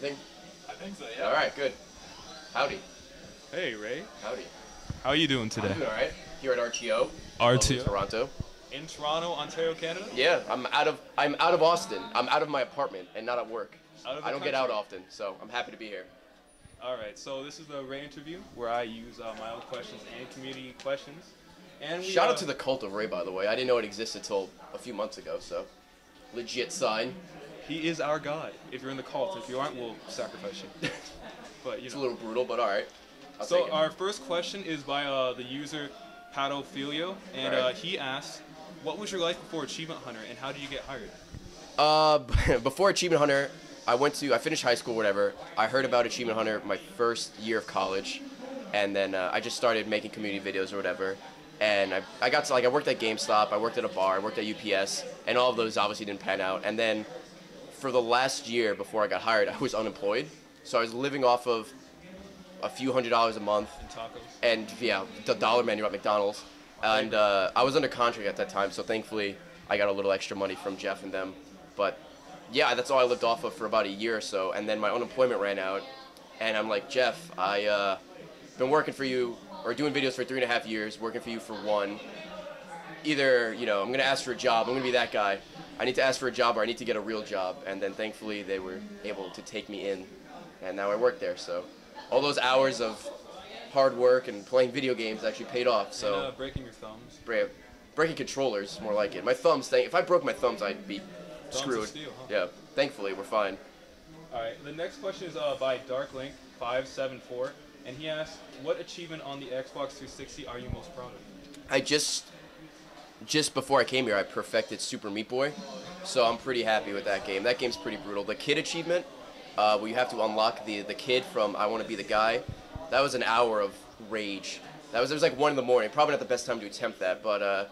everything? I think so, yeah. All right, good. Howdy. Hey Ray, Howdy. how are you doing I'm today? doing all right. Here at RTO. RTO? lovely Toronto. In Toronto, Ontario, Canada. Yeah, I'm out of I'm out of Austin. I'm out of my apartment and not at work. Out of the I don't get out often, so I'm happy to be here. All right, so this is the Ray interview where I use uh, my own questions and community questions. And Shout uh, out to the cult of Ray, by the way. I didn't know it existed until a few months ago, so legit sign. He is our god. If you're in the cult, if you aren't, we'll sacrifice you. But you It's a little brutal, but all right. I'll So our first question is by uh, the user Patofilio, and uh, he asks, "What was your life before Achievement Hunter, and how did you get hired?" Uh, before Achievement Hunter, I went to I finished high school, whatever. I heard about Achievement Hunter my first year of college, and then uh, I just started making community videos or whatever. And I, I got to like I worked at GameStop, I worked at a bar, I worked at UPS, and all of those obviously didn't pan out. And then for the last year before I got hired, I was unemployed, so I was living off of a few hundred dollars a month In tacos. and yeah, the dollar menu at McDonald's. And uh, I was under contract at that time, so thankfully I got a little extra money from Jeff and them. But yeah, that's all I lived off of for about a year or so. And then my unemployment ran out, and I'm like, Jeff, I uh, been working for you or doing videos for three and a half years, working for you for one. Either you know, I'm gonna ask for a job. I'm gonna be that guy. I need to ask for a job, or I need to get a real job. And then thankfully they were able to take me in, and now I work there. So all those hours of hard work and playing video games actually paid off. So and, uh, breaking your thumbs. bra- breaking controllers more like it. My thumbs, thank- if I broke my thumbs, I'd be of screwed. steel, huh? Yeah, thankfully we're fine. All right. The next question is uh, by Darklink five seven four, and he asks, "What achievement on the Xbox 360 are you most proud of?" I just just before I came here, I perfected Super Meat Boy, so I'm pretty happy with that game. That game's pretty brutal. The kid achievement, uh, where you have to unlock the the kid from I Want to Be the Guy, that was an hour of rage. That was it was like one in the morning. Probably not the best time to attempt that, but uh,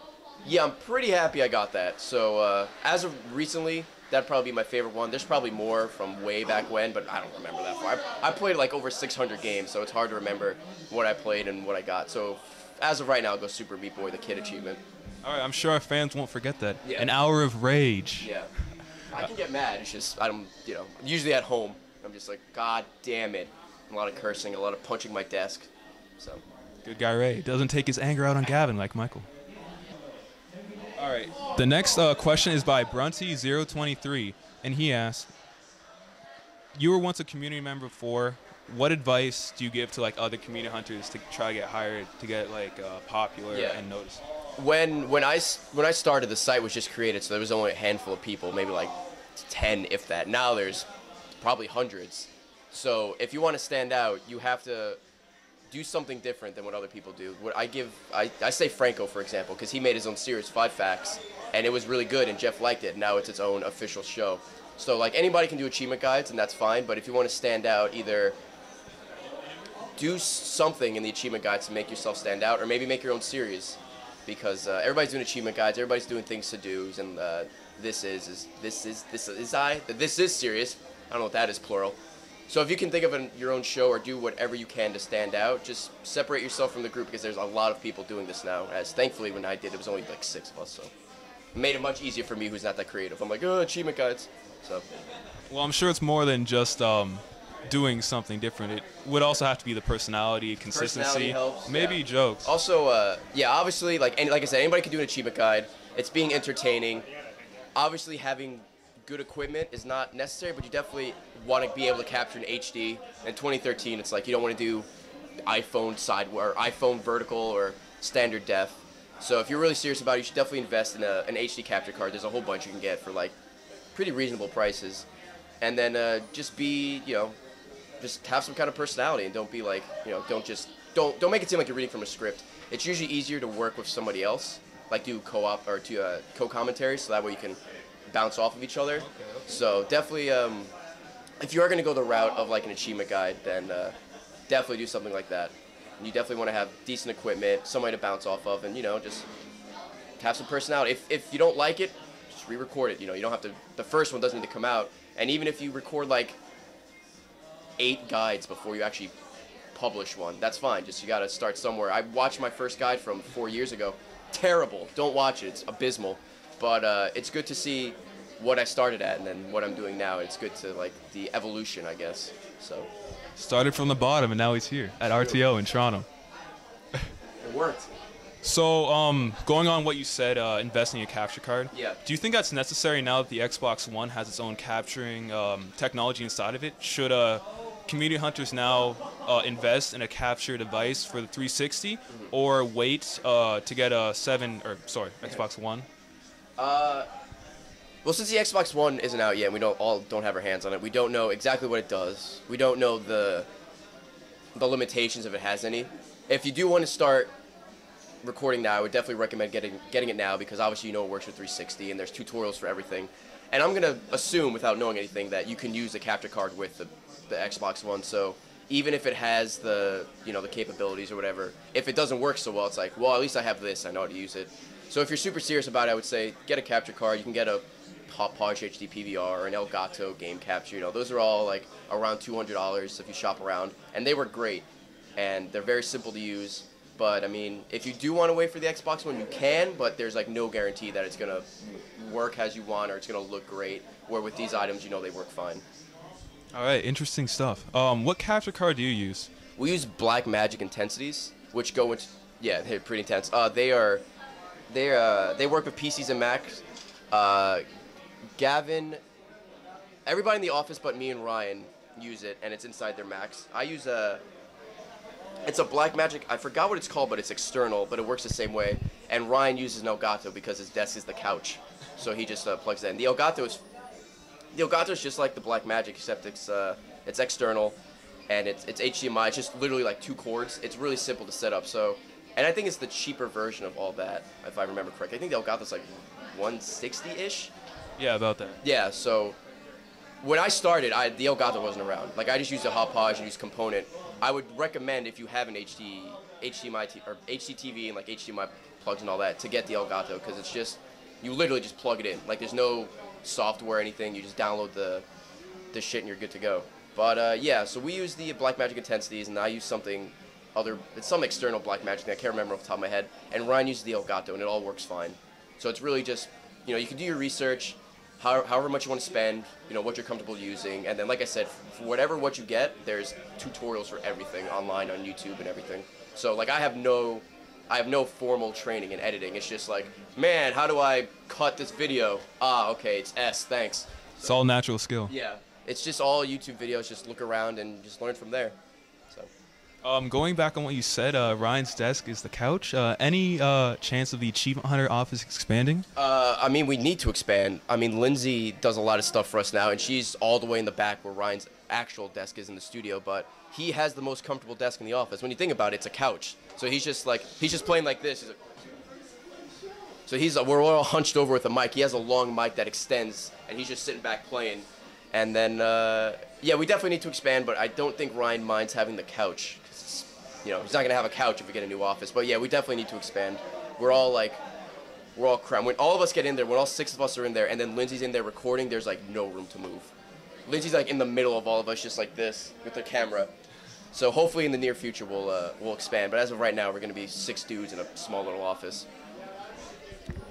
yeah, I'm pretty happy I got that. So uh, as of recently, that'd probably be my favorite one. There's probably more from way back when, but I don't remember that far. I, I played like over 600 games, so it's hard to remember what I played and what I got. So as of right now, go Super Meat Boy, the kid achievement. All right. I'm sure our fans won't forget that. Yeah. An hour of rage. Yeah. I can get mad. It's just I don't, you know, usually at home. I'm just like, God damn it. A lot of cursing, a lot of punching my desk. So Good guy Ray doesn't take his anger out on Gavin like Michael. All right. The next uh, question is by Brunty023, and he asks, "You were once a community member before. What advice do you give to like other community hunters to try to get hired, to get like uh, popular Yeah. and noticed?" When when I when I started, the site was just created, so there was only a handful of people, maybe like ten, if that. Now there's probably hundreds. So if you want to stand out, you have to do something different than what other people do. What I give, I, I say Franco for example, because he made his own series, Five Facts, and it was really good, and Jeff liked it. Now it's its own official show. So like anybody can do achievement guides, and that's fine. But if you want to stand out, either do something in the achievement guides to make yourself stand out, or maybe make your own series, because uh, everybody's doing achievement guides, everybody's doing things to do's, and uh, this is is this is this is I this is serious. I don't know what that is plural. So if you can think of an, your own show or do whatever you can to stand out, just separate yourself from the group because there's a lot of people doing this now. As thankfully when I did, it was only like six of us, so it made it much easier for me who's not that creative. I'm like, oh, achievement guides. So Well, I'm sure it's more than just um, doing something different. It would also have to be the personality, consistency, Personality helps, maybe yeah. jokes. Also, uh, yeah, obviously, like any, like I said, anybody can do an achievement guide. It's being entertaining. Obviously, having good equipment is not necessary, but you definitely want to be able to capture in HD. In 2013, it's like you don't want to do iPhone side or iPhone vertical or standard def. So if you're really serious about it, you should definitely invest in a, an HD capture card. There's a whole bunch you can get for like pretty reasonable prices. And then uh, just be, you know, just have some kind of personality and don't be like, you know, don't just don't don't make it seem like you're reading from a script. It's usually easier to work with somebody else, like do co-op or to uh, co-commentary, so that way you can bounce off of each other. So definitely, um, if you are going to go the route of like an achievement guide, then uh, definitely do something like that. And you definitely want to have decent equipment, somebody to bounce off of, and you know, just have some personality. If if you don't like it, just re-record it. You know, you don't have to. The first one doesn't need to come out, and even if you record like eight guides before you actually publish one. That's fine. Just you got to start somewhere. I watched my first guide from four years ago. Terrible. Don't watch it. It's abysmal. But uh, it's good to see what I started at and then what I'm doing now. It's good to like the evolution, I guess. So Started from the bottom and now he's here at RTO in Toronto. it worked. So, um, going on what you said, uh, investing in a capture card. Yeah. Do you think that's necessary now that the Xbox One has its own capturing um, technology inside of it? Should uh, community hunters now uh, invest in a capture device for the 360, or wait uh, to get a seven or sorry Xbox One? Uh, well, since the Xbox One isn't out yet, and we don't all don't have our hands on it. We don't know exactly what it does. We don't know the the limitations if it has any. If you do want to start recording now, I would definitely recommend getting getting it now because obviously you know it works with 360 and there's tutorials for everything. And I'm gonna assume, without knowing anything, that you can use the capture card with the, the Xbox One. So even if it has the you know the capabilities or whatever, if it doesn't work so well, it's like, well, at least I have this. I know how to use it. So if you're super serious about it, I would say get a capture card. You can get a Polish HD PVR or an Elgato game capture. You know, those are all like around $200 if you shop around, and they work great, and they're very simple to use. But I mean, if you do want to wait for the Xbox One, you can, but there's like no guarantee that it's gonna work as you want or it's gonna look great. Where with these items, you know they work fine. All right, interesting stuff. Um, what capture card do you use? We use Black Magic Intensities, which go into yeah, they're pretty intense. Uh, they are they uh, they work with PCs and Macs. Uh, Gavin, everybody in the office but me and Ryan use it, and it's inside their Macs. I use a it's a Black Magic. I forgot what it's called, but it's external, but it works the same way. And Ryan uses an Elgato because his desk is the couch, so he just uh, plugs that in. The Elgato is the Elgato is just like the Black Magic, except it's uh, it's external, and it's it's HDMI. It's just literally like two cords. It's really simple to set up. So, and I think it's the cheaper version of all that, if I remember correctly. I think the Elgato's like 160-ish. Yeah, about that. Yeah. So, when I started, I the Elgato wasn't around. Like I just used a Hauppauge and used component. I would recommend if you have an HD HDMI t- or HDTV and like HDMI plugs and all that to get the Elgato because it's just you literally just plug it in. Like there's no software or anything. You just download the the shit and you're good to go. But uh, yeah, so we use the Blackmagic intensities and I use something other. It's some external Blackmagic thing I can't remember off the top of my head. And Ryan uses the Elgato and it all works fine. So it's really just you know you can do your research. How, however much you want to spend, you know what you're comfortable using, and then like I said, for whatever what you get, there's tutorials for everything online on YouTube and everything. So like I have no, I have no formal training in editing. It's just like, man, how do I cut this video? Ah, okay, it's S, thanks. It's all natural skill. Yeah, it's just all YouTube videos. Just look around and just learn from there. Um, going back on what you said, uh, Ryan's desk is the couch. Uh, any uh, chance of the Achievement Hunter office expanding? Uh, I mean, we need to expand. I mean, Lindsay does a lot of stuff for us now, and she's all the way in the back where Ryan's actual desk is in the studio. But he has the most comfortable desk in the office. When you think about it, it's a couch. So he's just like he's just playing like this. He's like, so he's we're all hunched over with a mic. He has a long mic that extends, and he's just sitting back playing. And then uh, yeah, we definitely need to expand, but I don't think Ryan minds having the couch. You know, he's not gonna have a couch if we get a new office. But yeah, we definitely need to expand. We're all like we're all crammed. When all of us get in there, when all six of us are in there, and then Lindsay's in there recording, there's like no room to move. Lindsay's like in the middle of all of us, just like this with the camera. So hopefully in the near future we'll uh, we'll expand. But as of right now, we're gonna be six dudes in a small little office.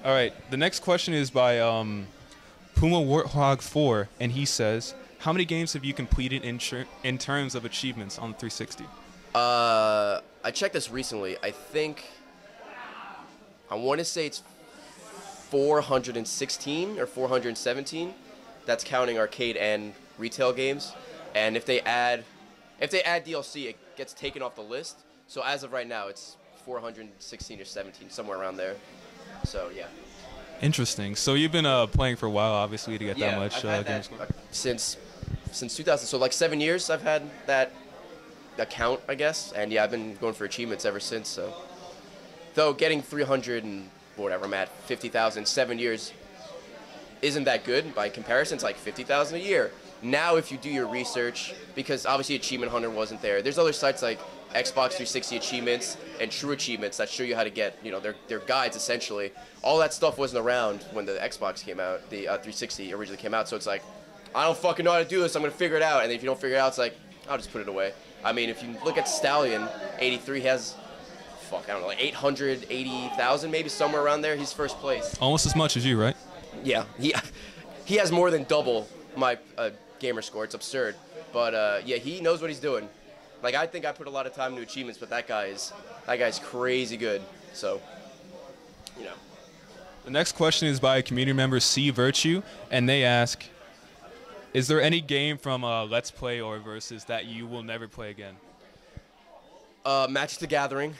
All right. The next question is by um, Puma Worthog 4, and he says, "How many games have you completed in in terms of achievements on the 360?" Uh, I checked this recently. I think I want to say it's 416 or 417. That's counting arcade and retail games. And if they add, if they add DLC, it gets taken off the list. So as of right now, it's 416 or 17, somewhere around there. So yeah. Interesting. So you've been uh, playing for a while, obviously, to get that much I've uh, had game that since since 2000. So like seven years, I've had that account, I guess. And yeah, I've been going for achievements ever since. So though getting 300 and whatever I'm at 50,000 seven years isn't that good by comparison. It's like 50,000 a year. Now, if you do your research, because obviously Achievement Hunter wasn't there, there's other sites like Xbox 360 Achievements and True Achievements that show you how to get, you know, their, their guides essentially. All that stuff wasn't around when the Xbox came out, the uh, 360 originally came out. So it's like, I don't fucking know how to do this. I'm gonna figure it out. And if you don't figure it out, it's like, I'll just put it away. I mean, if you look at Stallion, 83 has, fuck, I don't know, like 880,000 maybe somewhere around there. He's first place. Almost as much as you, right? Yeah, he he has more than double my uh, gamer score. It's absurd. But uh, yeah, he knows what he's doing. Like I think I put a lot of time into achievements, but that guy is that guy's crazy good. So, you know. The next question is by community member C Virtue, and they ask, "Is there any game from uh, Let's Play or Versus that you will never play again?" Uh, Magic the Gathering,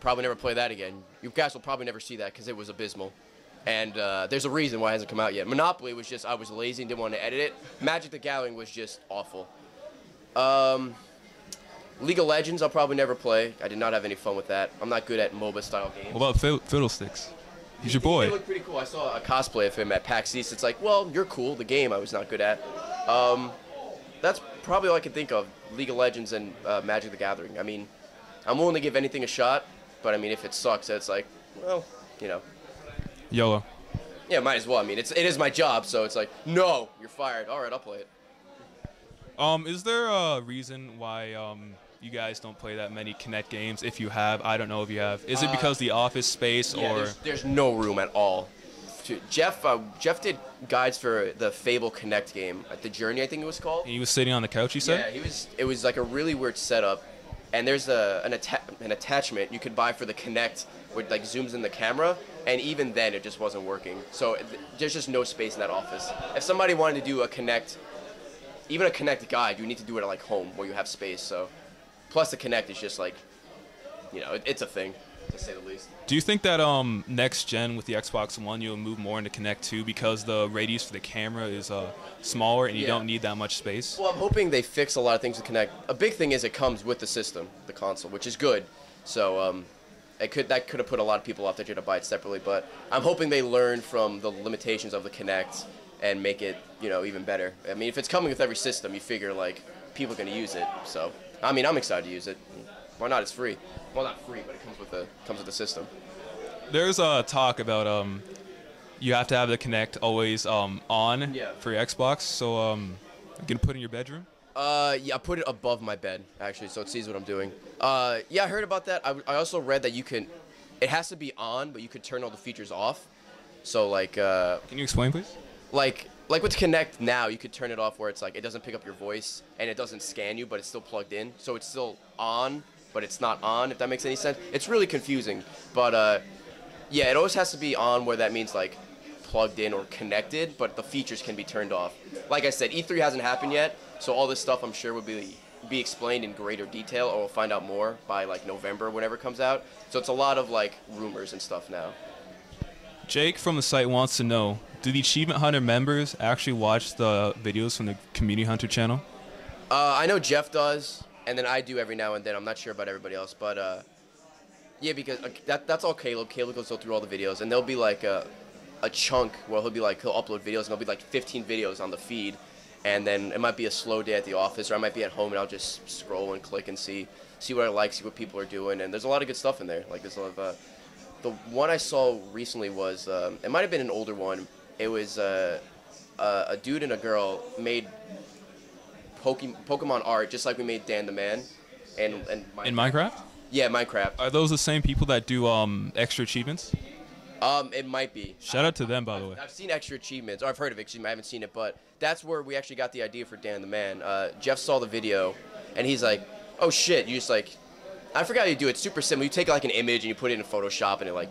probably never play that again. You guys will probably never see that because it was abysmal. And uh, there's a reason why it hasn't come out yet. Monopoly was just I was lazy and didn't want to edit it. Magic the Gathering was just awful. Um, League of Legends, I'll probably never play. I did not have any fun with that. I'm not good at MOBA style games. What about Fid- Fiddlesticks? He's your boy. He looked pretty cool. I saw a cosplay of him at PAX East. It's like, well, you're cool. The game I was not good at. Um, that's probably all I can think of. League of Legends and uh, Magic the Gathering. I mean, I'm willing to give anything a shot, but I mean, if it sucks, it's like, well, you know, YOLO. yeah, might as well. I mean, it's it is my job, so it's like, no, you're fired. All right, I'll play it. Um, is there a reason why um you guys don't play that many Kinect games? If you have, I don't know if you have. Is it because the office space Uh, Yeah, or? there's, there's no room at all. To- Jeff uh, Jeff did guides for the Fable Kinect game at the Journey, I think it was called. He was sitting on the couch. You said. Yeah, he was. It was like a really weird setup, and there's a an, atta- an attachment you could buy for the Kinect, which like zooms in the camera, and even then it just wasn't working. So th- there's just no space in that office. If somebody wanted to do a Kinect, even a Kinect guide, you need to do it at like home where you have space. So, plus the Kinect is just like, you know, it, it's a thing to say the least. Do you think that um next gen with the Xbox One you'll move more into Kinect 2 because the radius for the camera is uh smaller and you Yeah. don't need that much space? Well, I'm hoping they fix a lot of things with Kinect. A big thing is it comes with the system, the console, which is good. So um, it could that could have put a lot of people off that tried to buy it separately. But I'm hoping they learn from the limitations of the Kinect and make it, you know, even better. I mean, if it's coming with every system, you figure like people are gonna use it. So I mean, I'm excited to use it. Why not? It's free. Well, not free, but it comes with the comes with the system. There's a talk about um you have to have the Kinect always um on Yeah. for your Xbox. So um you gonna put it in your bedroom? Uh, yeah, I put it above my bed actually, so it sees what I'm doing. Uh, yeah, I heard about that. I, I also read that you can, it has to be on, but you could turn all the features off. So like, uh, Can you explain, please? like, like with Kinect now, you could turn it off where it's like it doesn't pick up your voice and it doesn't scan you, but it's still plugged in. So it's still on, but it's not on. If that makes any sense. It's really confusing, but uh, yeah, it always has to be on where that means like plugged in or connected, but the features can be turned off. Like I said, E3 hasn't happened yet, so all this stuff I'm sure will be be explained in greater detail, or we'll find out more by like November, whenever it comes out. So it's a lot of like rumors and stuff now. Jake from the site wants to know: Do the Achievement Hunter members actually watch the videos from the Community Hunter channel? Uh, I know Jeff does, and then I do every now and then. I'm not sure about everybody else, but uh, yeah, because that, that's all Caleb. Caleb goes through all the videos, and there'll be like a, a chunk where he'll be like he'll upload videos, and there'll be like 15 videos on the feed, and then it might be a slow day at the office, or I might be at home and I'll just scroll and click and see see what I like, see what people are doing, and there's a lot of good stuff in there. Like there's a lot of uh, the one I saw recently was um, it might have been an older one. It was uh, uh, a dude and a girl made Pokemon art just like we made Dan the Man, and and In Minecraft? yeah Minecraft. Are those the same people that do um extra achievements? Um, it might be. Shout out to them, by the way. I've seen extra achievements, or I've heard of it. Excuse me, I haven't seen it, but that's where we actually got the idea for Dan the Man. Uh, Jeff saw the video, and he's like, "Oh shit!" You just like, I forgot how you do it. It's super simple. You take like an image and you put it in Photoshop, and it like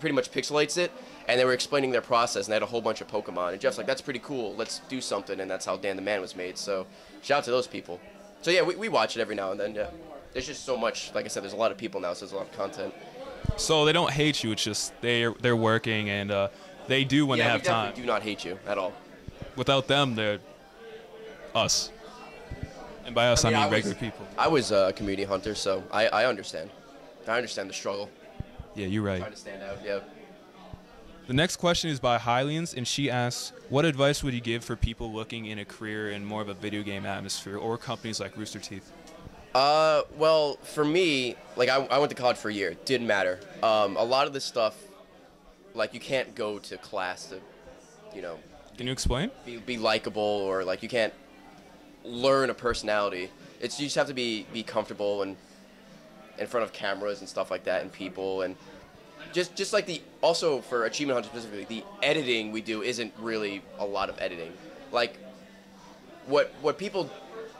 pretty much pixelates it. And they were explaining their process, and they had a whole bunch of Pokemon. And Jeff's like, "That's pretty cool. Let's do something." And that's how Dan the Man was made. So shout out to those people. So yeah, we, we watch it every now and then. Yeah, there's just so much. Like I said, there's a lot of people now, so there's a lot of content. So they don't hate you. It's just they're they're working and uh, they do when yeah, they have time. do not hate you at all. Without them, they're us. And by us, I, I mean, mean I was- regular people. I was a community hunter, so I, I understand. I understand the struggle. Yeah, you're right. Trying to stand out. Yeah. The next question is by Hylians, and she asks, "What advice would you give for people looking in a career in more of a video game atmosphere, or companies like Rooster Teeth?" Uh, well, for me, like I, I went to college for a year. It didn't matter. Um, a lot of this stuff, like you can't go to class to, you know, Can you explain? be, be likable or like you can't learn a personality. It's you just have to be be comfortable and in front of cameras and stuff like that and people and just just like the also for Achievement Hunter specifically, the editing we do isn't really a lot of editing. Like what what people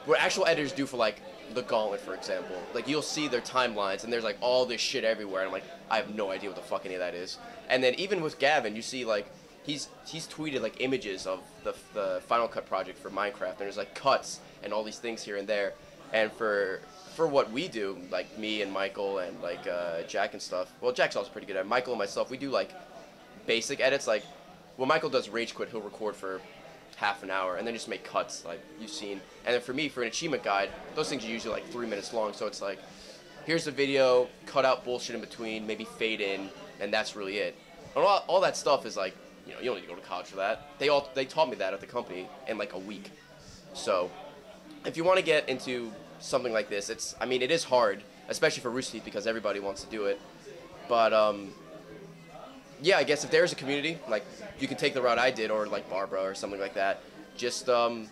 what actual editors do for like the Gauntlet, for example. Like you'll see their timelines and there's like all this shit everywhere. And I'm like, I have no idea what the fuck any of that is. And then even with Gavin, you see like he's he's tweeted like images of the the Final Cut project for Minecraft, and there's like cuts and all these things here and there. And for for what we do, like me and Michael and like uh, Jack and stuff. Well, Jack's also pretty good at. It. Michael and myself, we do like basic edits. Like when Michael does Rage Quit, he'll record for half an hour and then just make cuts like you've seen. And then for me, for an achievement guide, those things are usually like three minutes long. So it's like, here's the video, cut out bullshit in between, maybe fade in, and that's really it. And all, all that stuff is like, you know, you don't need to go to college for that. They all they taught me that at the company in like a week. So if you want to get into something like this, it's I mean it is hard, especially for Rooster Teeth because everybody wants to do it. But um, yeah, I guess if there's a community, like you can take the route I did, or like Barbara or something like that. Just um,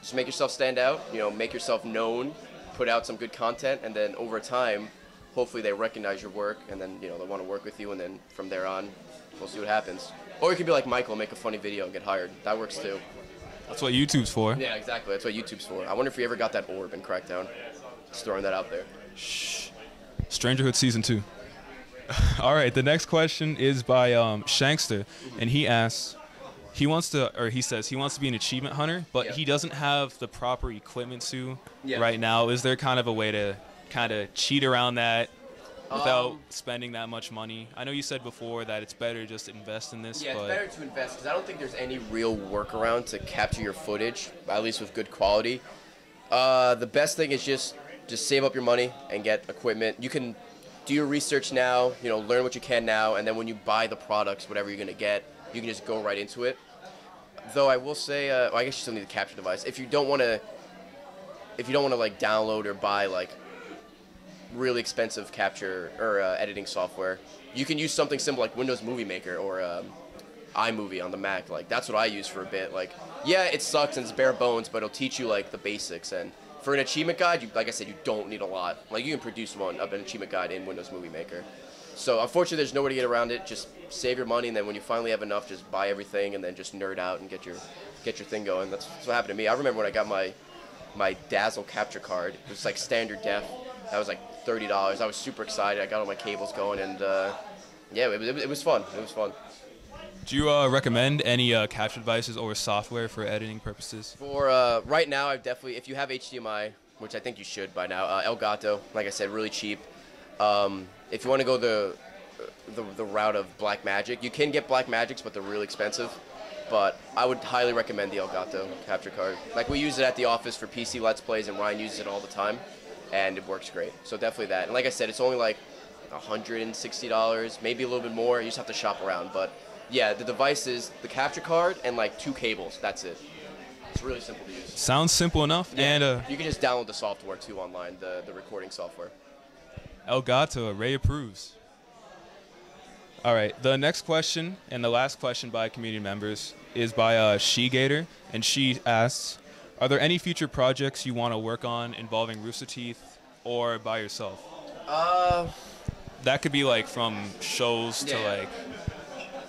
just make yourself stand out. You know, make yourself known, put out some good content, and then over time, hopefully they recognize your work, and then you know they want to work with you, and then from there on, we'll see what happens. Or you could be like Michael, make a funny video and get hired. That works too. That's what YouTube's for. Yeah, exactly. That's what YouTube's for. I wonder if you ever got that orb in Crackdown. Just throwing that out there. Shh. Strangerhood season two. All right, the next question is by um, Shankster, and he asks, he wants to, or he says he wants to be an achievement hunter, but Yeah. he doesn't have the proper equipment to Yeah. right now. Is there kind of a way to kind of cheat around that without Um, spending that much money? I know you said before that it's better just invest in this, Yeah, it's better to invest because I don't think there's any real workaround to capture your footage, at least with good quality. Uh, the best thing is just just save up your money and get equipment. You can do your research now, you know, learn what you can now, and then when you buy the products, whatever you're gonna get, you can just go right into it. Though I will say, uh, well, I guess you still need a capture device. If you don't want to, if you don't want to like download or buy like really expensive capture or uh, editing software, you can use something simple like Windows Movie Maker or um, iMovie on the Mac. Like that's what I use for a bit. Like yeah, it sucks and it's bare bones, but it'll teach you like the basics. And for an achievement guide, you, like I said, you don't need a lot. Like you can produce one of an achievement guide in Windows Movie Maker. So unfortunately, there's no way to get around it. Just save your money, and then when you finally have enough, just buy everything, and then just nerd out and get your get your thing going. That's, that's what happened to me. I remember when I got my my Dazzle capture card. It was like standard def. That was like thirty dollars. I was super excited. I got all my cables going, and uh, yeah, it was, it was fun. It was fun. do you uh, recommend any uh, capture devices or software for editing purposes? For uh, right now, I definitely, if you have HDMI, which I think you should by now, uh, Elgato, like I said, really cheap. Um, if you want to go the, the the route of Black Magic, you can get Black Magics, but they're really expensive. But I would highly recommend the Elgato capture card. Like we use it at the office for PC Let's Plays, and Ryan uses it all the time, and it works great. So definitely that. And like I said, it's only like $160, maybe a little bit more. You just have to shop around. But yeah, the device is the capture card and like two cables. That's it. It's really simple to use. Sounds simple enough. And uh, you can just download the software too online, the, the recording software. Elgato, Ray approves. All right, the next question and the last question by community members is by uh, She Gator, and she asks, "Are there any future projects you want to work on involving Rooster Teeth or by yourself?" Uh, That could be like from shows to like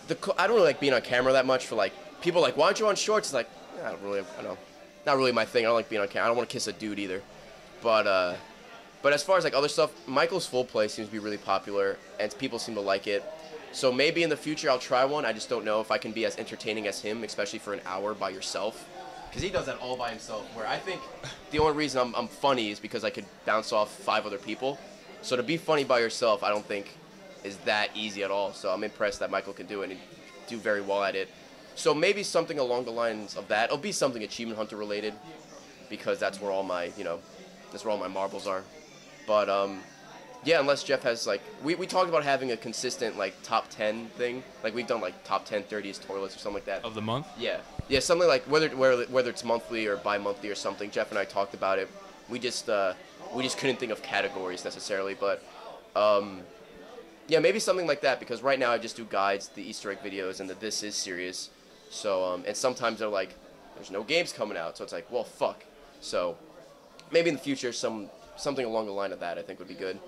the co- I don't really like being on camera that much. For like people, like why aren't you on shorts? It's like I don't really, I don't, know. not really my thing. I don't like being on camera. I don't want to kiss a dude either. But uh, but as far as like other stuff, Michael's full play seems to be really popular, and people seem to like it. So maybe in the future I'll try one. I just don't know if I can be as entertaining as him, especially for an hour by yourself. Because he does that all by himself. Where I think the only reason I'm, I'm funny is because I could bounce off five other people. So to be funny by yourself, I don't think is that easy at all. So I'm impressed that Michael can do it and do very well at it. So maybe something along the lines of that. It'll be something achievement hunter related, because that's where all my you know, that's where all my marbles are. But um, yeah, unless Jeff has like we, we talked about having a consistent like top ten thing. Like we've done like top ten 30th toilets or something like that. of the month. Yeah, yeah, something like whether whether whether it's monthly or bi-monthly or something. Jeff and I talked about it. We just uh, we just couldn't think of categories necessarily, but um, yeah, maybe something like that. Because right now I just do guides, the Easter egg videos, and the this is serious. So um, and sometimes they're like, there's no games coming out, so it's like, well, fuck. So maybe in the future some something along the line of that I think would be good.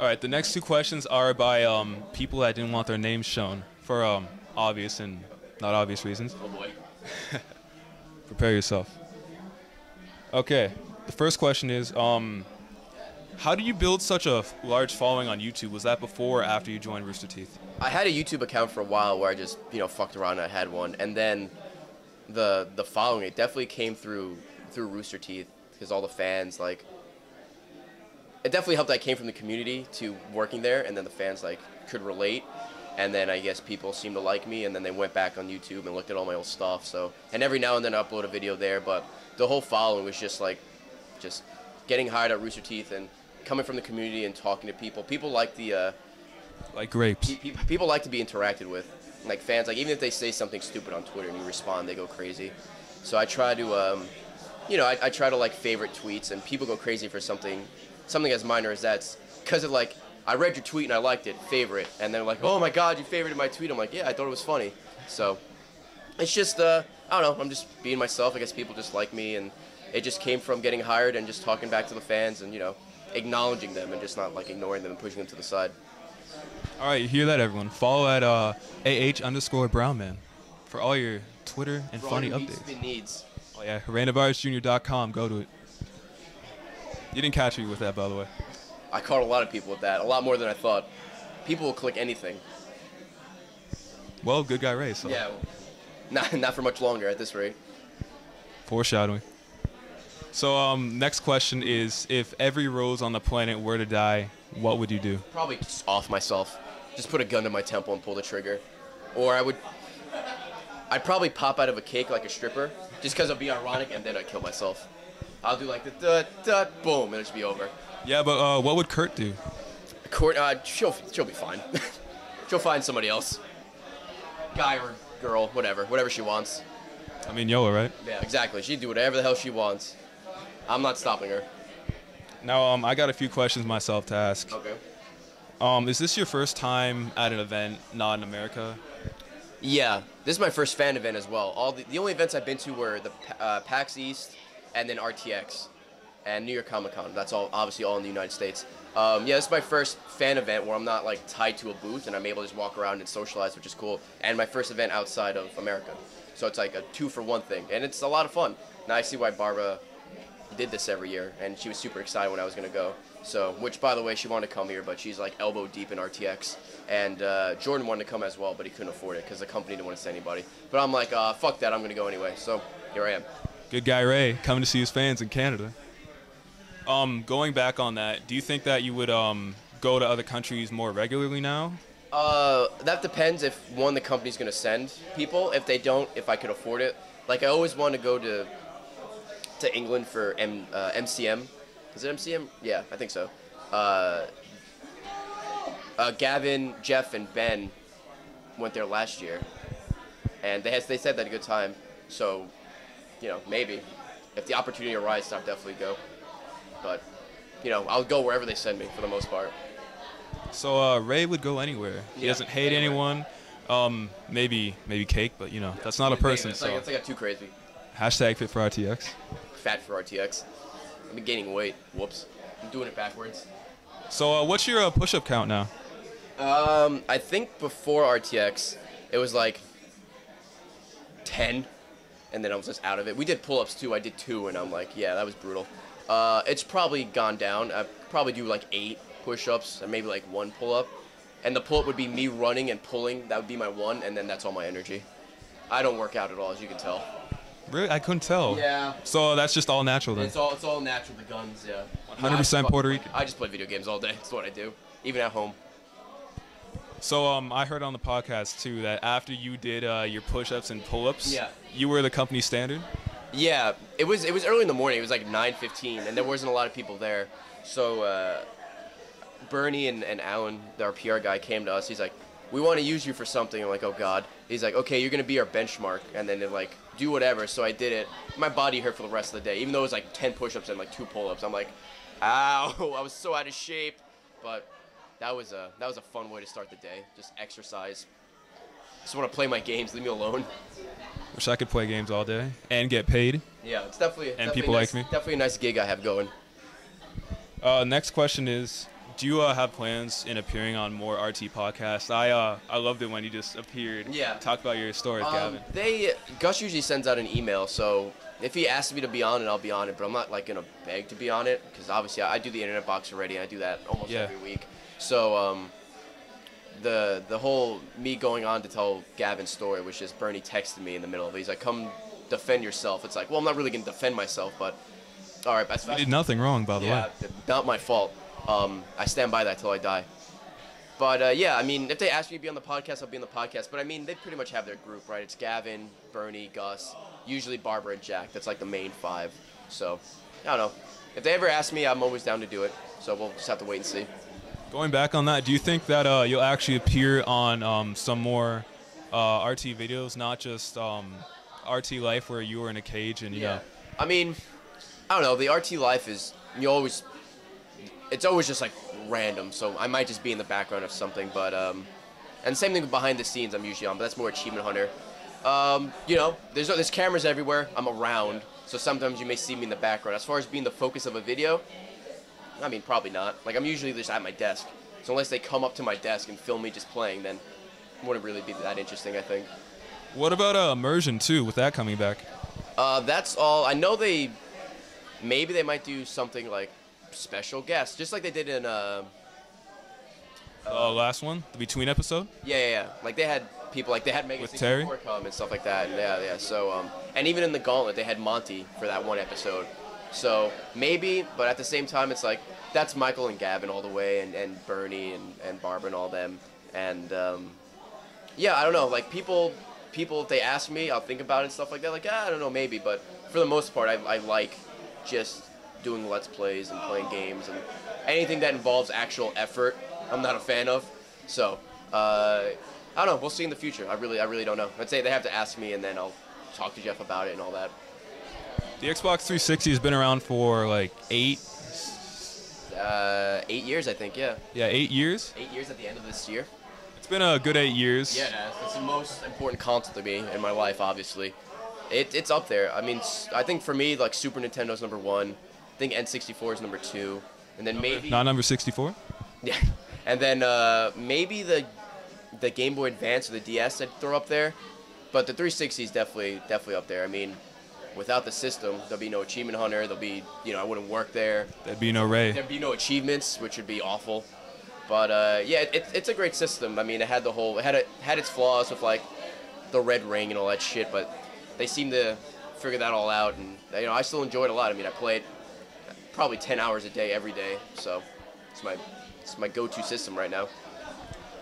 All right, the next two questions are by um, people that didn't want their names shown for um, obvious and not obvious reasons. Oh boy. Prepare yourself. Okay, the first question is um, how do you build such a large following on YouTube? Was that before or after you joined Rooster Teeth? I had a YouTube account for a while where I just you know fucked around. and I had one, and then the the following it definitely came through through Rooster Teeth because all the fans like it definitely helped. that I came from the community to working there, and then the fans like could relate, and then I guess people seemed to like me, and then they went back on YouTube and looked at all my old stuff. So and every now and then I upload a video there, but the whole following was just like just getting hired at Rooster Teeth and coming from the community and talking to people. People like the uh, Like grapes. pe- pe- people like to be interacted with like fans like even if they say something stupid on twitter and you respond they go crazy so i try to um, you know I, I try to like favorite tweets and people go crazy for something something as minor as that because of like i read your tweet and i liked it favorite and they're like oh my god you favorited my tweet i'm like yeah i thought it was funny so it's just uh, i don't know i'm just being myself i guess people just like me and it just came from getting hired and just talking back to the fans and you know acknowledging them and just not like ignoring them and pushing them to the side All right, you hear that, everyone? Follow at uh, ah underscore brownman for all your Twitter and funny updates. needs- Oh yeah, randomvirusjunior.com. Go to it. You didn't catch me with that, by the way. I caught a lot of people with that, a lot more than I thought. People will click anything. Well, good guy Ray. So Yeah, not not for much longer at this rate. foreshadowing. So um, next question is: If every rose on the planet were to die, what would you do? Probably just off myself. Just put a gun to my temple and pull the trigger, or I would. I'd probably pop out of a cake like a stripper, just because I'd be ironic, and then I'd kill myself. I'll do like the da da boom, and it'll just be over. Yeah, but uh, what would Kurt do? Court, uh, she'll she'll be fine. she'll find somebody else, guy or girl, whatever, whatever she wants. I mean, Yola, right? Yeah, exactly. She'd do whatever the hell she wants. I'm not stopping her. Now, um, I got a few questions myself to ask. Okay. Um, is this your first time at an event not in America? Yeah, this is my first fan event as well. All the, the only events I've been to were the uh, PAX East and then RTX and New York Comic Con. That's all obviously all in the United States. Um, yeah, this is my first fan event where I'm not like tied to a booth and I'm able to just walk around and socialize, which is cool. And my first event outside of America, so it's like a two for one thing, and it's a lot of fun. Now I see why Barbara did this every year, and she was super excited when I was gonna go. So, which by the way, she wanted to come here, but she's like elbow deep in RTX. And uh, Jordan wanted to come as well, but he couldn't afford it because the company didn't want to send anybody. But I'm like, uh, fuck that, I'm gonna go anyway. So here I am. Good guy Ray coming to see his fans in Canada. Um, going back on that, do you think that you would um go to other countries more regularly now? Uh, that depends if one the company's gonna send people. If they don't, if I could afford it. Like I always want to go to to England for M, uh, MCM. Is it MCM? Yeah, I think so. Uh, uh, Gavin, Jeff, and Ben went there last year, and they had, they said had a good time. So, you know, maybe if the opportunity arises, I'll definitely go. But, you know, I'll go wherever they send me for the most part. So uh, Ray would go anywhere. He Yeah, doesn't hate anywhere. anyone. Um, maybe maybe cake, but you know that's not a person. It's like, So it's like too crazy. hashtag fit for RTX. Fat for RTX. I've been gaining weight. Whoops. I'm doing it backwards. So uh, what's your uh, push-up count now? Um, I think before RTX, it was like 10, and then I was just out of it. We did pull-ups too. I did two, and I'm like, yeah, that was brutal. Uh, it's probably gone down. I probably do like eight push-ups and maybe like one pull-up, and the pull-up would be me running and pulling. That would be my one, and then that's all my energy. I don't work out at all, as you can tell. Really, I couldn't tell. Yeah. So that's just all natural then. It's all it's all natural. The guns, yeah. 100% Puerto Rican. I just play video games all day. That's what I do, even at home. So um, I heard on the podcast too that after you did uh, your push-ups and pull-ups, Yeah. you were the company standard. Yeah, it was it was early in the morning. It was like 9:15, and there wasn't a lot of people there. So uh, Bernie and, and Alan, our PR guy, came to us. He's like, "We want to use you for something." I'm like, "Oh God." He's like, "Okay, you're gonna be our benchmark," and then they're like, "Do whatever." So I did it. My body hurt for the rest of the day, even though it was like 10 push-ups and like two pull-ups. I'm like, "Ow!" I was so out of shape, but that was a that was a fun way to start the day. Just exercise. Just want to play my games. Leave me alone. Wish I could play games all day and get paid. Yeah, it's definitely And definitely people nice, like me? Definitely a nice gig I have going. Uh, next question is, do you uh, have plans in appearing on more RT podcasts? I uh, I loved it when you just appeared. Yeah. Talk about your story, Um, Gavin. they Gus usually sends out an email, so if he asks me to be on it, I'll be on it. But I'm not like gonna beg to be on it because obviously I, I do the internet box already. I do that almost Yeah. every week. So um, the the whole me going on to tell Gavin's story was just Bernie texted me in the middle of it. He's like, "Come defend yourself." It's like, well, I'm not really gonna defend myself, but all right. You fast did nothing wrong, by the yeah, way. not my fault. Um, I stand by that till I die. But uh, yeah, I mean, if they ask me to be on the podcast, I'll be on the podcast. But I mean, they pretty much have their group, right? It's Gavin, Bernie, Gus, usually Barbara and Jack. That's like the main five. So I don't know. If they ever ask me, I'm always down to do it. So we'll just have to wait and see. Going back on that, do you think that uh, you'll actually appear on um, some more uh, RT videos, not just um, RT Life where you were in a cage and you know? I mean, I don't know. The RT life is you always. It's always just like random, so I might just be in the background of something. But um, and same thing with behind the scenes. I'm usually on, but that's more achievement hunter. Um, you know, there's there's cameras everywhere. I'm around, so sometimes you may see me in the background. As far as being the focus of a video, I mean probably not. Like I'm usually just at my desk. So unless they come up to my desk and film me just playing, then it wouldn't really be that interesting. I think. What about uh, immersion too? With that coming back, Uh, that's all. I know they maybe they might do something like special guests, just like they did in uh, the uh, last one, the between episode. yeah, yeah, yeah. Like they had people like they had Mega With Terry? come and stuff like that. And yeah, yeah. So um, and even in the Gauntlet, they had Monty for that one episode. So maybe, but at the same time, it's like that's Michael and Gavin all the way, and, and Bernie and, and Barbara and all them. And um, yeah, I don't know. Like people, people, if they ask me, I'll think about it and stuff like that. Like ah, I don't know, maybe. But for the most part, I, I like just doing let's plays and playing games and anything that involves actual effort. I'm not a fan of. So uh, I don't know. We'll see in the future. I really, I really don't know. I'd say they have to ask me, and then I'll talk to Jeff about it and all that. The Xbox 360 has been around for like eight, Uh, eight years, I think. Yeah, yeah, eight years. eight years at the end of this year. It's been a good eight years. Yeah. It's the most important console to me in my life, obviously. It, it's up there. I mean, I think for me, like Super Nintendo's number one. I think N64 is number two, and then maybe Not number 64. yeah, and then uh, maybe the the Game Boy Advance or the DS I'd throw up there, but the 360 is definitely definitely up there. I mean, without the system, there'll be no Achievement Hunter. There'll be you know I wouldn't work there. There'd be no Ray. There'd be no achievements, which would be awful. But uh, yeah, it, it's a great system. I mean, it had the whole, it had it had its flaws with like the red ring and all that shit, but they seem to figure that all out, and you know, I still enjoy it a lot. I mean, I played probably 10 hours a day every day, so it's my it's my go-to system right now.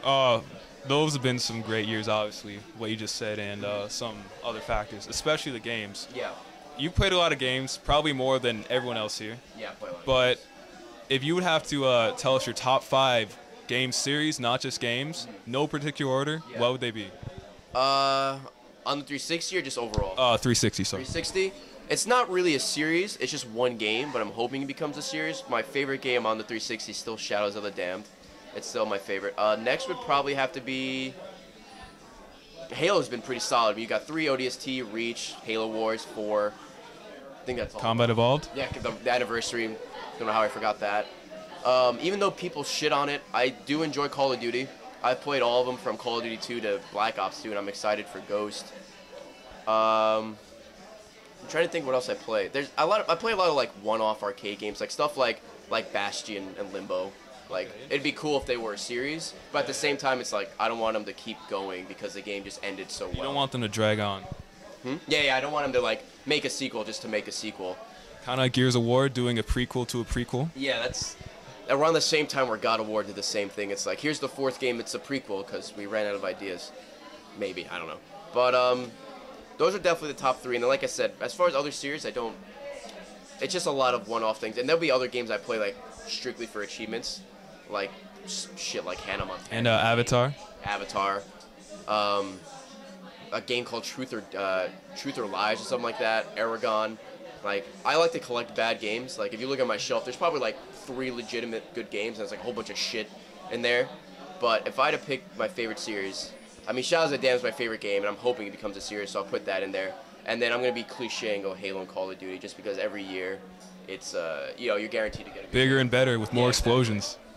Uh, those have been some great years, obviously, what you just said, and uh, some other factors, especially the games. Yeah, You played a lot of games, probably more than everyone else here. yeah, I play a lot. But if you would have to uh, tell us your top five game series, not just games, no particular order, Yeah. what would they be? Uh, on the 360 or just overall? Uh, 360, sorry. 360. It's not really a series. It's just one game, but I'm hoping it becomes a series. My favorite game on the 360 is still Shadows of the Damned. It's still my favorite. Uh, next would probably have to be. Halo's been pretty solid. You got three ODST, Reach, Halo Wars, four. I think that's all. Combat Evolved. Yeah, the, the anniversary. Don't know how I forgot that. Um, even though people shit on it, I do enjoy Call of Duty. I've played all of them from Call of Duty 2 to Black Ops 2, and I'm excited for Ghost. Um, I'm trying to think what else I play. There's a lot. Of, I play a lot of like one-off arcade games, like stuff like like Bastion and Limbo. Like it'd be cool if they were a series, but at the same time, it's like I don't want them to keep going because the game just ended so well. You don't want them to drag on. Hmm? Yeah, yeah. I don't want them to like make a sequel just to make a sequel. Kind of like Gears of War doing a prequel to a prequel. Yeah, that's around the same time where God of War did the same thing. It's like here's the fourth game. It's a prequel because we ran out of ideas. Maybe I don't know, but um, those are definitely the top three. And then, like I said, as far as other series, I don't. It's just a lot of one-off things, and there'll be other games I play like strictly for achievements, like shit like Hannah Montana. And uh, Avatar. Avatar, um, a game called Truth or uh, Truth or Lies or something like that. Eragon. Like I like to collect bad games. Like if you look at my shelf, there's probably like three legitimate good games, and there's like a whole bunch of shit in there. But if I had to pick my favorite series, I mean Shadows of the Damned is my favorite game, and I'm hoping it becomes a series, so I'll put that in there. And then I'm gonna be cliche and go Halo and Call of Duty, just because every year, it's uh, you know you're guaranteed to get a good Bigger and better with more Yeah, exactly.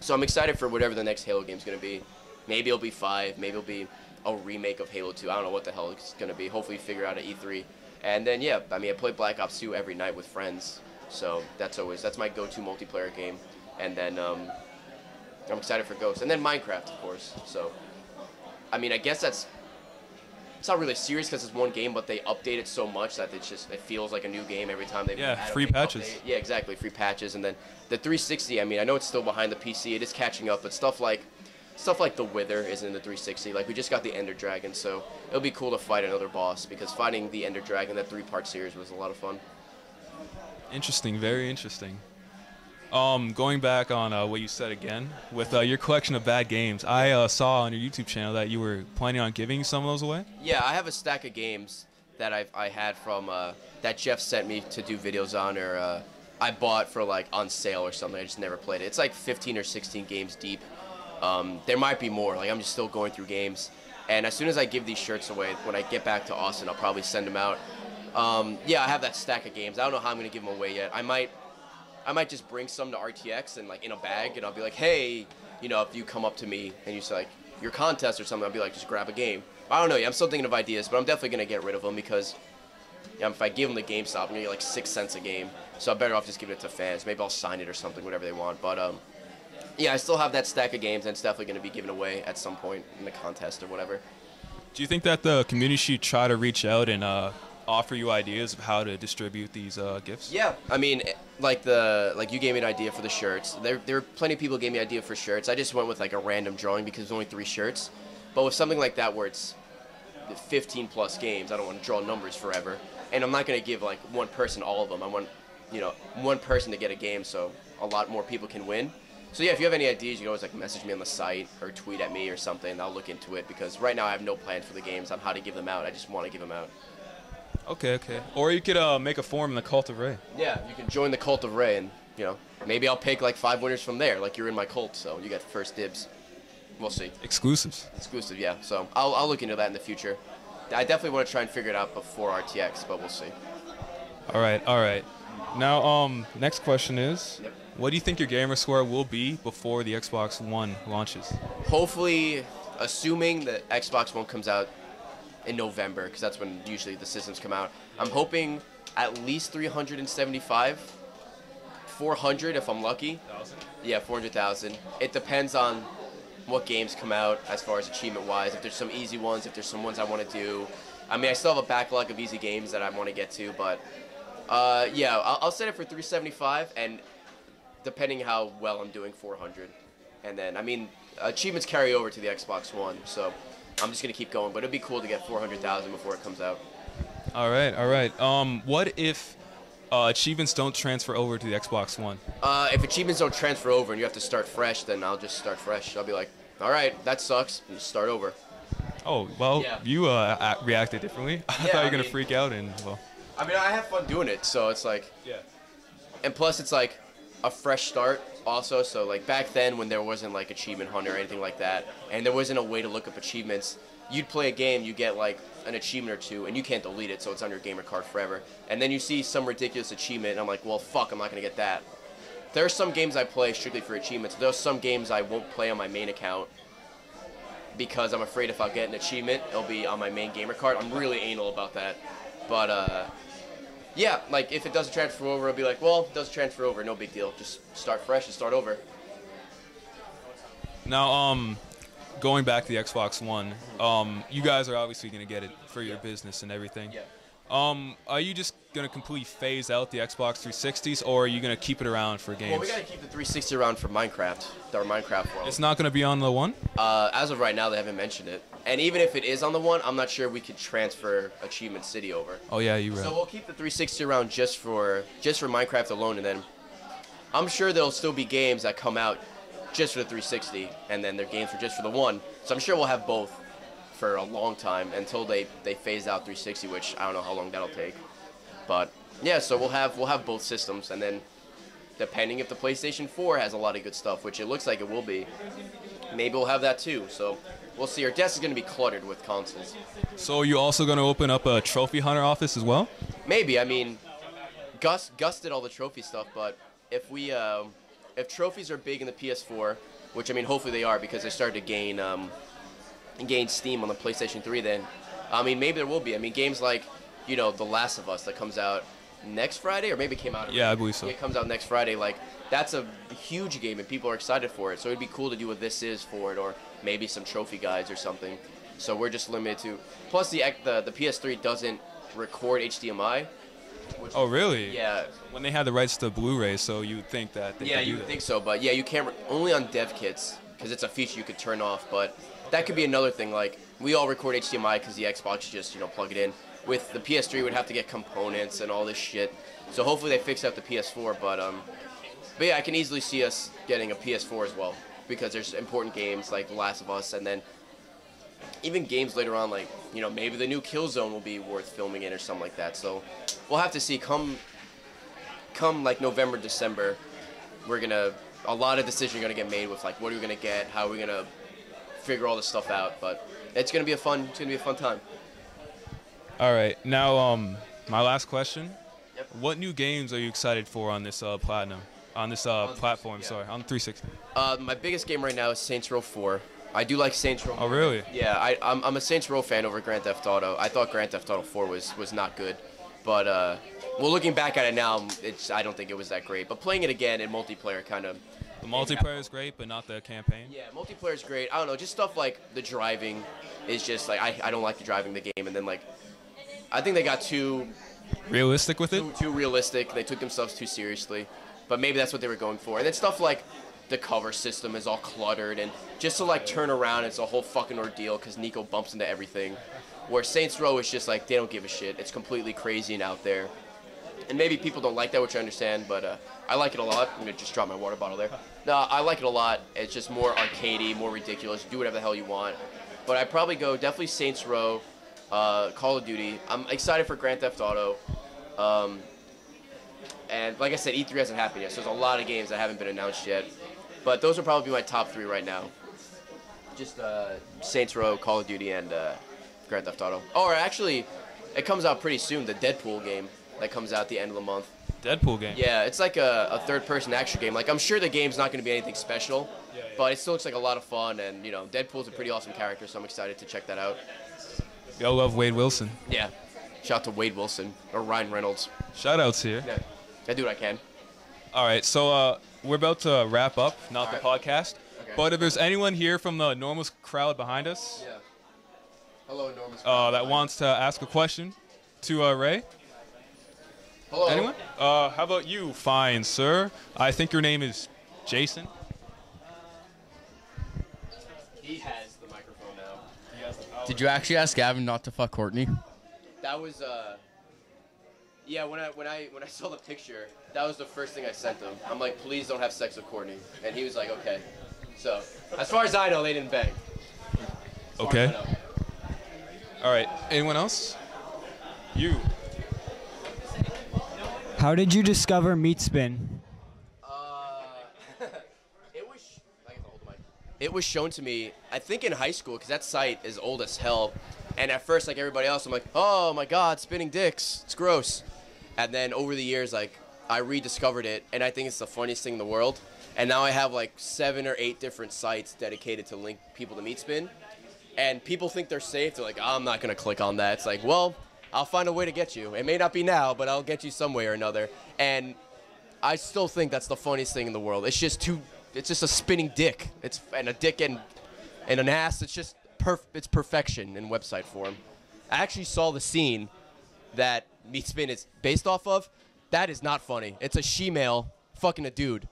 So I'm excited for whatever the next Halo game is gonna be. Maybe it'll be five. Maybe it'll be a remake of Halo 2. I don't know what the hell it's gonna be. Hopefully, figure out at E3. And then yeah, I mean, I play Black Ops 2 every night with friends. So that's always that's my go-to multiplayer game. And then um, I'm excited for Ghost. And then Minecraft, of course. So I mean, I guess that's it's not really serious because it's one game, but they update it so much that it just it feels like a new game every time they Yeah, free patches. update. Yeah, exactly, free patches, and then the 360. I mean, I know it's still behind the PC. It is catching up, but stuff like stuff like the Wither is in the 360. Like we just got the Ender Dragon, so it'll be cool to fight another boss because fighting the Ender Dragon, that three-part series, was a lot of fun. Interesting, very interesting. Um, going back on uh, what you said again with uh, your collection of bad games, I uh, saw on your YouTube channel that you were planning on giving some of those away. Yeah, I have a stack of games that I've, I had from uh, that Jeff sent me to do videos on, or uh, I bought for like on sale or something. I just never played it. It's like 15 or 16 games deep. Um, there might be more. Like I'm just still going through games. And as soon as I give these shirts away, when I get back to Austin, I'll probably send them out. Um, yeah, I have that stack of games. I don't know how I'm gonna give them away yet. I might, I might just bring some to RTX and like in a bag, and I'll be like, hey, you know, if you come up to me and you say like your contest or something, I'll be like, just grab a game. I don't know. Yeah, I'm still thinking of ideas, but I'm definitely gonna get rid of them because if I give them the GameStop, I'm gonna get like six cents a game. So I'm better off just giving it to fans. Maybe I'll sign it or something, whatever they want. But um, yeah, I still have that stack of games, and it's definitely gonna be given away at some point in the contest or whatever. Do you think that the community should try to reach out and uh, offer you ideas of how to distribute these uh, gifts? Yeah, I mean, like the like you gave me an idea for the shirts. There there were plenty of people gave me idea for shirts. I just went with like a random drawing because there's only three shirts. But with something like that where it's 15 plus games, I don't want to draw numbers forever, and I'm not gonna give like one person all of them. I want you know one person to get a game so a lot more people can win. So yeah, if you have any ideas, you can always like message me on the site or tweet at me or something. I'll look into it because right now I have no plans for the games on how to give them out. I just want to give them out. Okay, okay. Or you could uh, make a form in the Cult of Ray. Yeah, you can join the cult of Ray, and you know maybe I'll pick like five winners from there. Like you're in my cult, so you get first dibs. We'll see. Exclusives. Exclusive, yeah. So I'll I'll look into that in the future. I definitely want to try and figure it out before RTX, but we'll see. All right, all right. Now, um, next question is, Yep. what do you think your gamer score will be before the Xbox One launches? Hopefully, assuming that Xbox One comes out in November, because that's when usually the systems come out. I'm hoping at least 375, 400 if I'm lucky. Yeah, 400,000. It depends on what games come out as far as achievement wise. If there's some easy ones, if there's some ones I want to do. I mean, I still have a backlog of easy games that I want to get to, but uh, yeah, I'll, I'll set it for 375, and depending how well I'm doing, 400. And then, I mean, achievements carry over to the Xbox One, so I'm just gonna keep going. But it'd be cool to get 400,000 before it comes out. All right, all right. Um, what if uh, achievements don't transfer over to the Xbox One? Uh, if achievements don't transfer over and you have to start fresh, then I'll just start fresh. I'll be like, all right, that sucks. Just start over. Oh, well, Yeah. you uh, reacted differently. I Yeah, thought you were I gonna mean- freak out and well. I mean, I have fun doing it, so it's like, Yeah. and plus it's like a fresh start also. So like back then when there wasn't like Achievement Hunter or anything like that, and there wasn't a way to look up achievements, you'd play a game, you get like an achievement or two, and you can't delete it, so it's on your gamer card forever. And then you see some ridiculous achievement, and I'm like, well, fuck, I'm not gonna get that. There are some games I play strictly for achievements. There are some games I won't play on my main account because I'm afraid if I get an achievement, it'll be on my main gamer card. I'm really anal about that. But uh, yeah, like if it doesn't transfer over, I'll be like, well, it doesn't transfer over, no big deal. Just start fresh and start over. Now, um, going back to the Xbox One, um, you guys are obviously gonna get it for your business and everything. Yeah. Um, are you just gonna completely phase out the Xbox 360s, or are you gonna keep it around for games? Well, we gotta keep the 360 around for Minecraft, our Minecraft world. it's not gonna be on the one. Uh, as of right now, they haven't mentioned it. And even if it is on the one, I'm not sure we could transfer Achievement City over. Oh yeah, you right. So we'll keep the 360 around just for just for Minecraft alone, and then I'm sure there'll still be games that come out just for the 360, and then they're games for just for the one. So I'm sure we'll have both for a long time until they they phase out 360, which I don't know how long that'll take. But yeah, so we'll have we'll have both systems, and then depending if the PlayStation 4 has a lot of good stuff, which it looks like it will be, maybe we'll have that too. So we'll see. Our desk is gonna be cluttered with consoles. So you also gonna open up a trophy hunter office as well? Maybe. I mean, Gus Gus did all the trophy stuff, but if we um, if trophies are big in the PS4, which I mean, hopefully they are because they started to gain um, gain steam on the PlayStation 3. Then, I mean, maybe there will be. I mean, games like you know The Last of Us that comes out next Friday, or maybe it came out. Yeah, I believe so. It comes out next Friday. Like that's a huge game, and people are excited for it. So it'd be cool to do what this is for it, or maybe some trophy guides or something. So we're just limited to. Plus, the the, the PS3 doesn't record HDMI. Oh, really? Yeah. When they had the rights to Blu-ray, so you would think that they Yeah, you would that. think so, but yeah, you can't only on dev kits because it's a feature you could turn off. But that could be another thing. Like we all record HDMI because the Xbox just you know plug it in. With the PS3, we'd have to get components and all this shit. So hopefully they fix out the PS4. But um, but yeah, I can easily see us getting a PS4 as well because there's important games like The Last of Us, and then even games later on like you know maybe the new Killzone will be worth filming in or something like that. So we'll have to see. Come come like November, December, we're gonna a lot of decisions are gonna get made with like what are we gonna get, how are we gonna figure all this stuff out. But it's gonna be a fun, it's gonna be a fun time. All right. Now, um, my last question. Yep. What new games are you excited for on this uh, platinum? On this uh, On platform, yeah. sorry, on 360. Uh, my biggest game right now is Saints Row 4. I do like Saints Row. Oh, really? Yeah, I, I'm, I'm a Saints Row fan over Grand Theft Auto. I thought Grand Theft Auto 4 was was not good, but uh, well, looking back at it now, it's I don't think it was that great. But playing it again in multiplayer kind of The multiplayer is great, but not the campaign. Yeah, multiplayer is great. I don't know, just stuff like the driving is just like I, I don't like the driving the game, and then like I think they got too Realistic with it? too, too realistic. They took themselves too seriously, but maybe that's what they were going for. And then stuff like the cover system is all cluttered, and just to like turn around, it's a whole fucking ordeal because Niko bumps into everything. Where Saints Row is just like they don't give a shit. It's completely crazy and out there. And maybe people don't like that, which I understand, but uh, I like it a lot. I'm gonna just drop my water bottle there. No, I like it a lot. It's just more arcadey, more ridiculous. Do whatever the hell you want. But I probably go definitely Saints Row, uh, Call of Duty. I'm excited for Grand Theft Auto. Um, and like I said, E3 hasn't happened yet, so there's a lot of games that haven't been announced yet. But those will probably be my top three right now. Just uh, Saints Row, Call of Duty, and uh, Grand Theft Auto. Oh, or actually, it comes out pretty soon. The Deadpool game that comes out at the end of the month. Deadpool game. Yeah, it's like a, a third-person action game. Like I'm sure the game's not going to be anything special, but it still looks like a lot of fun. And you know, Deadpool's a pretty awesome character, so I'm excited to check that out. Y'all love Wade Wilson. Yeah, shout out to Wade Wilson or Ryan Reynolds. Shout outs here. Yeah, I do what I can. All right, so uh, we're about to wrap up, not the All podcast. Okay. But if there's anyone here from the enormous crowd behind us Yeah. Hello, enormous. uh, that wants to ask a question to uh, Ray, Hello. anyone? Uh, how about you, fine sir? I think your name is Jason. He has the microphone now. Did you actually ask Gavin not to fuck Courtney? That was uh. Yeah, when I when I when I saw the picture, that was the first thing I sent him. I'm like, please don't have sex with Courtney, and he was like, okay. So, as far as I know, they didn't bang. As Okay. All right, anyone else? You. How did you discover Meat Spin? Uh, it was. I can hold the mic. It was shown to me, I think in high school, because that site is old as hell. And at first, like everybody else, I'm like, oh my god, spinning dicks, it's gross. And then over the years, like I rediscovered it, and I think it's the funniest thing in the world. And now I have like seven or eight different sites dedicated to link people to Meat Spin. And people think they're safe. They're like, oh, I'm not gonna click on that. It's like, well, I'll find a way to get you. It may not be now, but I'll get you some way or another. And I still think that's the funniest thing in the world. It's just too. It's just a spinning dick. It's and a dick and and an ass. It's just perf. It's perfection in website form. I actually saw the scene that Meat Spin is based off of. That is not funny. It's a she-male fucking a dude.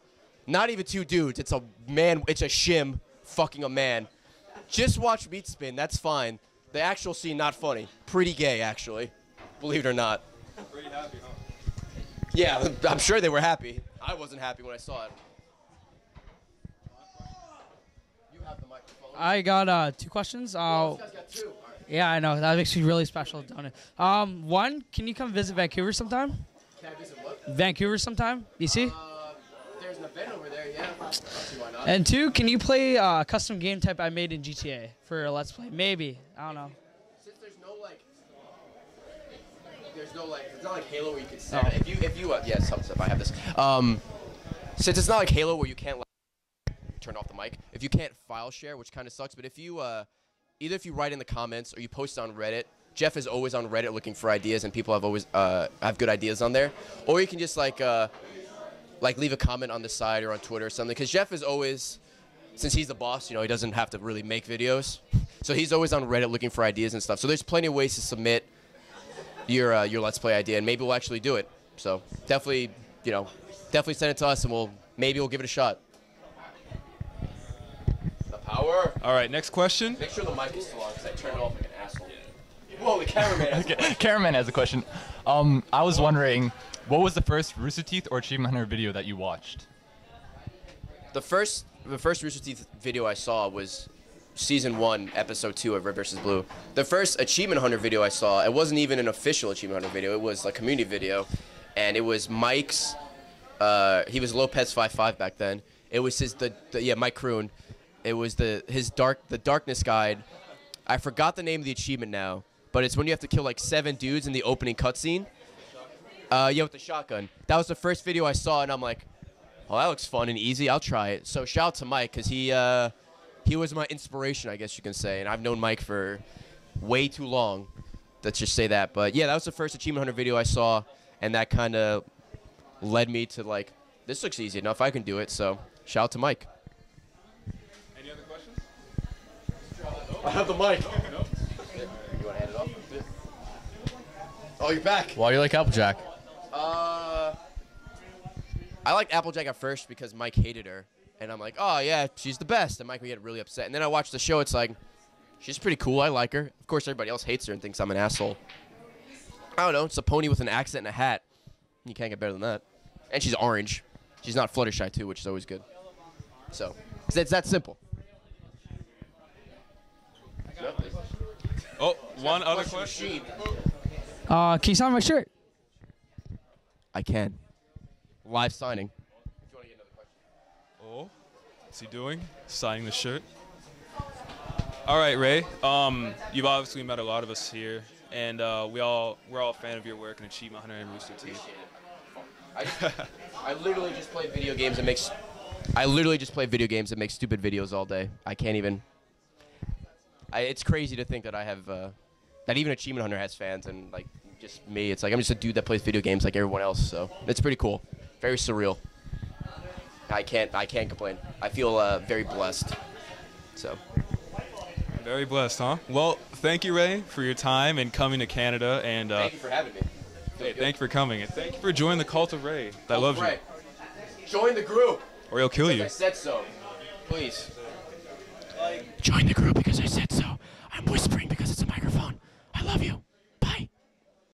Not even two dudes. It's a man. It's a shim fucking a man. Just watch Meat Spin. That's fine. The actual scene not funny. Pretty gay actually. Believe it or not. Pretty happy, huh? Yeah, I'm sure they were happy. I wasn't happy when I saw it. You have the microphone. I got uh, two questions. Uh, This guy's got two. All right. yeah, I know that makes me really special, don't it? Um, one, can you come visit Vancouver sometime? Can I visit what? Vancouver sometime, BC. Uh, there's an event over there. Yeah. I'll see why not. And two, can you play uh, custom game type I made in GTA for a Let's Play? Maybe. I don't know. Since there's no like, there's no like, it's not like Halo where you can set. Oh. If you if you uh, up. I have this. Um, since it's not like Halo where you can't like turn off the mic. If you can't file share, which kind of sucks, but if you uh, either if you write in the comments or you post on Reddit, Jeff is always on Reddit looking for ideas, and people have always uh, have good ideas on there. Or you can just like uh, like leave a comment on the side or on Twitter or something, because Jeff is always since he's the boss, you know, he doesn't have to really make videos. So he's always on Reddit looking for ideas and stuff. So there's plenty of ways to submit your uh, your Let's Play idea, and maybe we'll actually do it. So definitely, you know, definitely send it to us, and we'll maybe we'll give it a shot. The power. All right, next question. Make sure the mic is still on, because I turned it off like an asshole. Whoa, the cameraman. has a question. Cameraman has a question. Um, I was wondering, what was the first Rooster Teeth or Achievement Hunter video that you watched? The first the first Rooster Teeth video I saw was season one, episode two of Red vs. Blue. The first Achievement Hunter video I saw, it wasn't even an official Achievement Hunter video. It was a community video, and it was Mike's. Uh, he was Lopez 55 back then. It was his the, the yeah Mike Kroon. It was the his dark the darkness guide. I forgot the name of the achievement now, but it's when you have to kill like seven dudes in the opening cutscene. Uh, yeah, with the shotgun. That was the first video I saw, and I'm like, Oh, that looks fun and easy. I'll try it. So shout out to Mike because he uh, he was my inspiration, I guess you can say, and I've known Mike for way too long. Let's just say that. But yeah, that was the first Achievement Hunter video I saw, and that kind of led me to like, this looks easy enough. I can do it. So shout out to Mike. I have the mic. You want to hand it off? Oh, you're back. Why do you like Applejack? Uh, I liked Applejack at first because Mike hated her, and I'm like, oh yeah, she's the best, and Mike would get really upset. And then I watched the show. It's like, she's pretty cool. I like her. Of course, everybody else hates her and thinks I'm an asshole. I don't know. It's a pony with an accent and a hat. You can't get better than that. And she's orange. She's not Fluttershy too, which is always good. So, it's, it's that simple. Oh, one other question. Machine. Uh, can you sign my shirt? I can. Live signing. Oh, what's he doing? Signing the shirt. All right, Ray. Um, you've obviously met a lot of us here, and uh, we all we're all a fan of your work and Achievement Hunter and Rooster Teeth. I, I literally just play video games and makes. I literally just play video games and make stupid videos all day. I can't even. I, it's crazy to think that I have uh, that even Achievement Hunter has fans and like just me. It's like I'm just a dude that plays video games like everyone else. So it's pretty cool, very surreal. I can't I can't complain. I feel uh, very blessed. So Very blessed, huh? Well, thank you, Ray, for your time and coming to Canada, and uh, thank you for having me. hey, thank you for coming, and thank you for joining the cult of Ray. That loves you, Join the group. or he'll kill you. I said so. Please. Join the group because I said so. I'm whispering because it's a microphone. I love you.